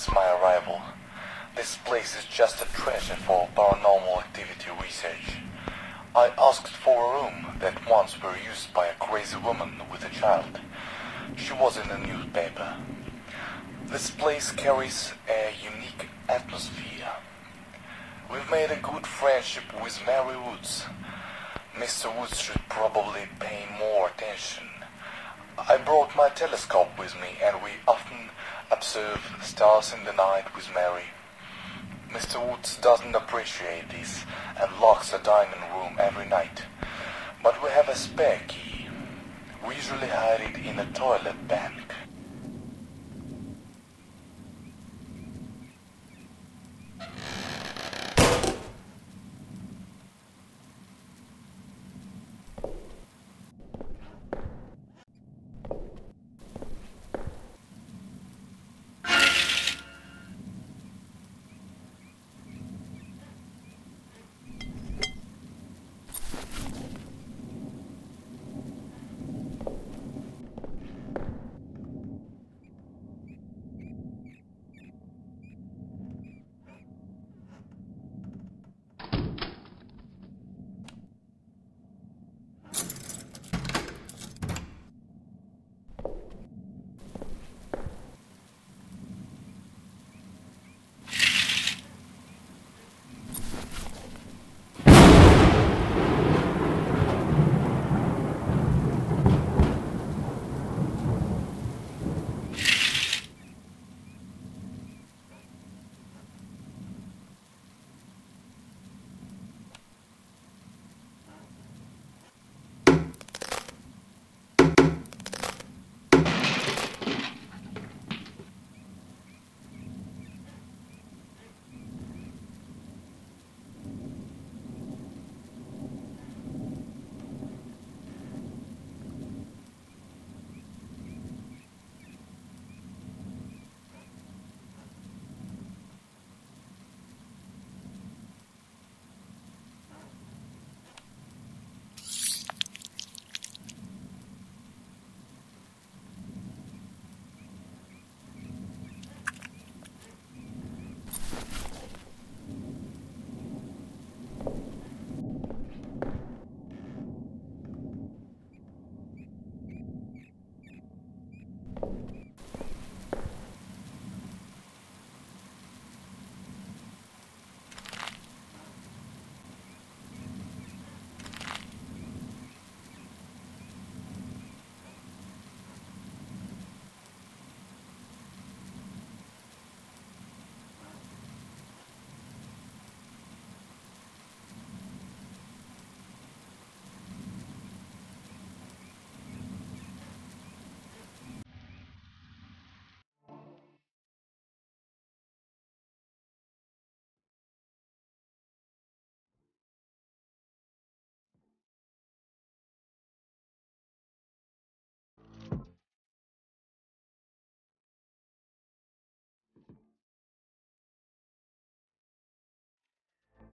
since my arrival. This place is just a treasure for paranormal activity research. I asked for a room that once were used by a crazy woman with a child. She was in the newspaper. This place carries a unique atmosphere. We've made a good friendship with Mary Woods. Mr. Woods should probably pay more attention. I brought my telescope with me and we often observe stars in the night with Mary. Mr. Woods doesn't appreciate this and locks the dining room every night. But we have a spare key. We usually hide it in a toilet bank.